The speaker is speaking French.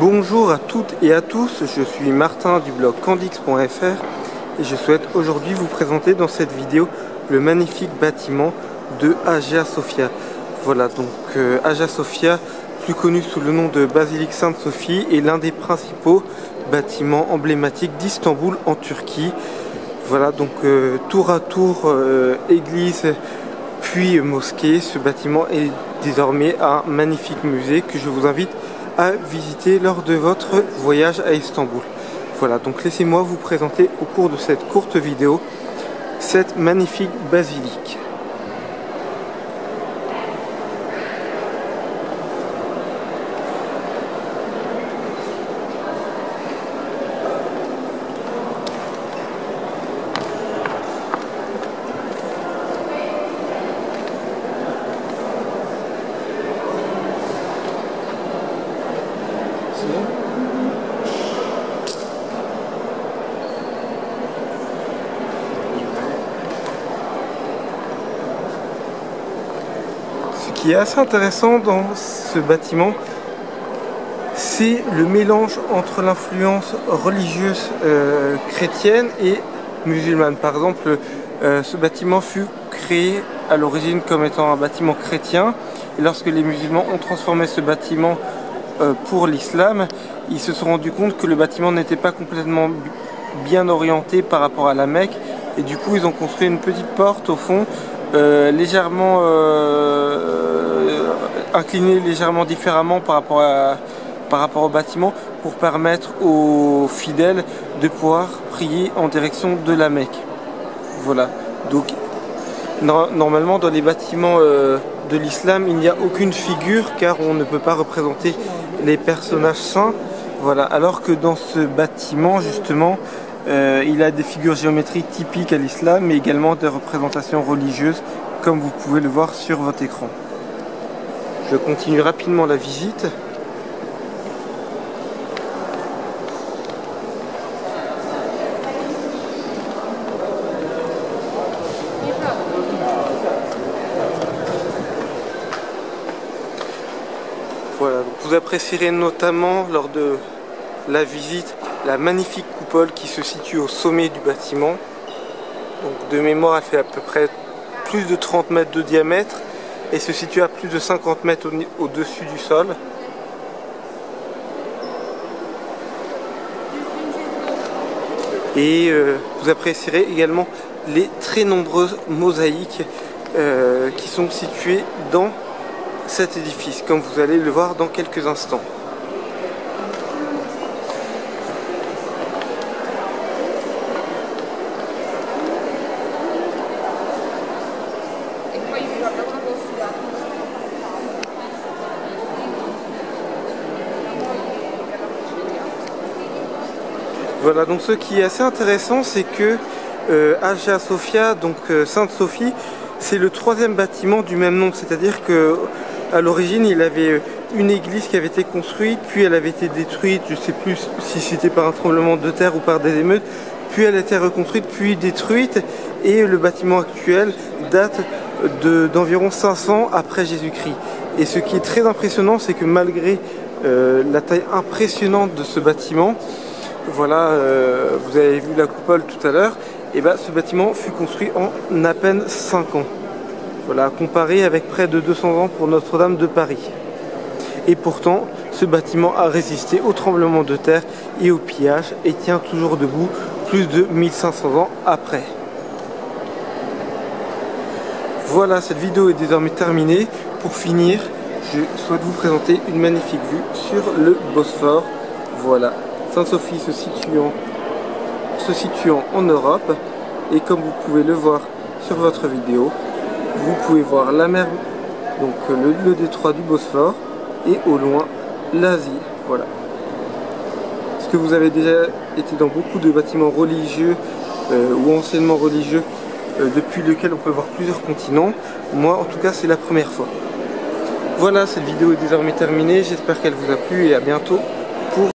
Bonjour à toutes et à tous, je suis Martin du blog candix.fr et je souhaite aujourd'hui vous présenter dans cette vidéo le magnifique bâtiment de Hagia Sophia. Voilà donc euh, Hagia Sophia, plus connu sous le nom de Basilique Sainte-Sophie, est l'un des principaux bâtiments emblématiques d'Istanbul en Turquie. Voilà donc euh, tour à tour euh, église puis mosquée, ce bâtiment est désormais un magnifique musée que je vous invite visiter lors de votre voyage à Istanbul. Voilà, donc laissez-moi vous présenter au cours de cette courte vidéo cette magnifique basilique. Qui est assez intéressant dans ce bâtiment, c'est le mélange entre l'influence religieuse euh, chrétienne et musulmane. Par exemple, euh, ce bâtiment fut créé à l'origine comme étant un bâtiment chrétien. Et lorsque les musulmans ont transformé ce bâtiment euh, pour l'islam, ils se sont rendus compte que le bâtiment n'était pas complètement bien orienté par rapport à la Mecque. Et du coup, ils ont construit une petite porte au fond, légèrement incliné légèrement différemment par rapport, à, par rapport au bâtiment pour permettre aux fidèles de pouvoir prier en direction de la Mecque. Voilà. Donc normalement dans les bâtiments euh, de l'islam il n'y a aucune figure car on ne peut pas représenter les personnages saints. Voilà. Alors que dans ce bâtiment justement euh, il a des figures géométriques typiques à l'islam mais également des représentations religieuses comme vous pouvez le voir sur votre écran. Je continue rapidement la visite. Voilà, vous apprécierez notamment lors de la visite la magnifique coupole qui se situe au sommet du bâtiment. De mémoire, elle fait à peu près plus de 30 mètres de diamètre et se situe à plus de 50 mètres au-dessus du sol. Et euh, vous apprécierez également les très nombreuses mosaïques euh, qui sont situées dans cet édifice, comme vous allez le voir dans quelques instants. Voilà, donc ce qui est assez intéressant, c'est que euh, Hagia Sophia, donc euh, Sainte Sophie, c'est le troisième bâtiment du même nom. C'est-à-dire que à l'origine, il avait une église qui avait été construite, puis elle avait été détruite, je ne sais plus si c'était par un tremblement de terre ou par des émeutes, puis elle a été reconstruite, puis détruite, et le bâtiment actuel date d'environ 500 après Jésus-Christ. Et ce qui est très impressionnant, c'est que malgré euh, la taille impressionnante de ce bâtiment, voilà, euh, vous avez vu la coupole tout à l'heure. Et ben, ce bâtiment fut construit en à peine 5 ans. Voilà, comparé avec près de 200 ans pour Notre-Dame de Paris. Et pourtant, ce bâtiment a résisté au tremblement de terre et au pillage et tient toujours debout plus de 1500 ans après. Voilà, cette vidéo est désormais terminée. Pour finir, je souhaite vous présenter une magnifique vue sur le Bosphore. Voilà, Sainte-Sophie se situant, en Europe et comme vous pouvez le voir sur votre vidéo, vous pouvez voir la mer, donc le, détroit du Bosphore et au loin l'Asie. Voilà. Est-ce que vous avez déjà été dans beaucoup de bâtiments religieux euh, ou anciennement religieux euh, depuis lequel on peut voir plusieurs continents Moi en tout cas c'est la première fois. Voilà, cette vidéo est désormais terminée, j'espère qu'elle vous a plu et à bientôt